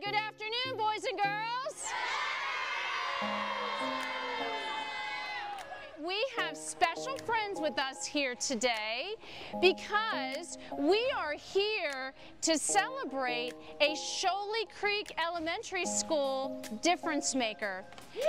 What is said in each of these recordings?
Good afternoon, boys and girls. We have special friends with us here today because we are here to celebrate a Shoally Creek Elementary School difference maker. Woo!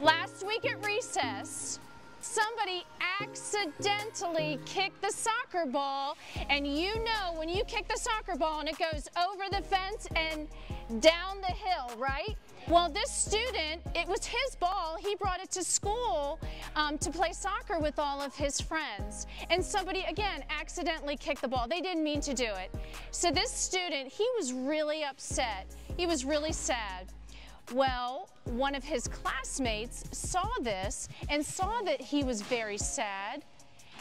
Last week at recess, somebody accidentally kicked the soccer ball and you know when you kick the soccer ball and it goes over the fence and down the hill, right? Well, this student, it was his ball. He brought it to school um, to play soccer with all of his friends. And somebody, again, accidentally kicked the ball. They didn't mean to do it. So this student, he was really upset. He was really sad. Well, one of his classmates saw this and saw that he was very sad.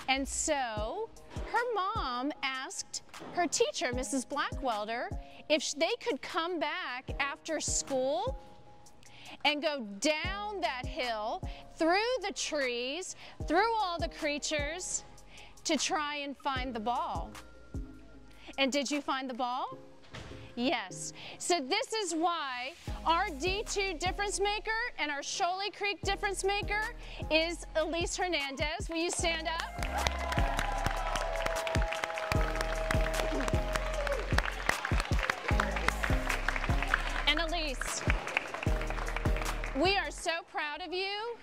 And so her mom asked her teacher, Mrs. Blackwelder, if they could come back after school and go down that hill, through the trees, through all the creatures to try and find the ball. And did you find the ball? Yes. So this is why our D2 difference maker and our Shoally Creek difference maker is Elise Hernandez. Will you stand up? And Elise, we are so proud of you.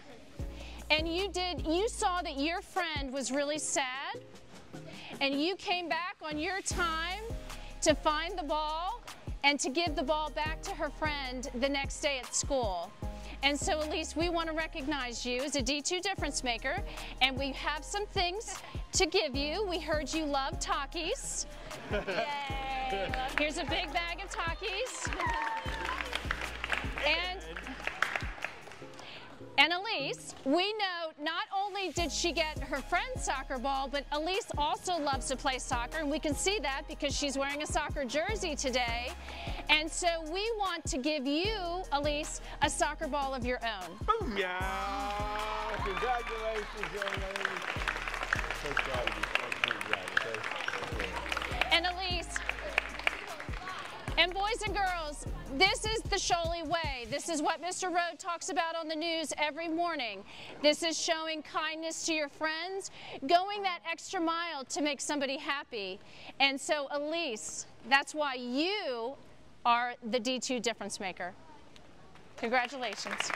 And you did, you saw that your friend was really sad and you came back on your time to find the ball and to give the ball back to her friend the next day at school. And so, Elise, we want to recognize you as a D2 difference maker, and we have some things to give you. We heard you love Takis. Yay! Here's a big bag of Takis. and and Elise, we know not only did she get her friend's soccer ball, but Elise also loves to play soccer, and we can see that because she's wearing a soccer jersey today. And so we want to give you, Elise, a soccer ball of your own. Booyah! Congratulations, young lady. So proud of you. And girls, this is the Shoally way. This is what Mr. Road talks about on the news every morning. This is showing kindness to your friends, going that extra mile to make somebody happy. And so, Elise, that's why you are the D2 difference maker. Congratulations.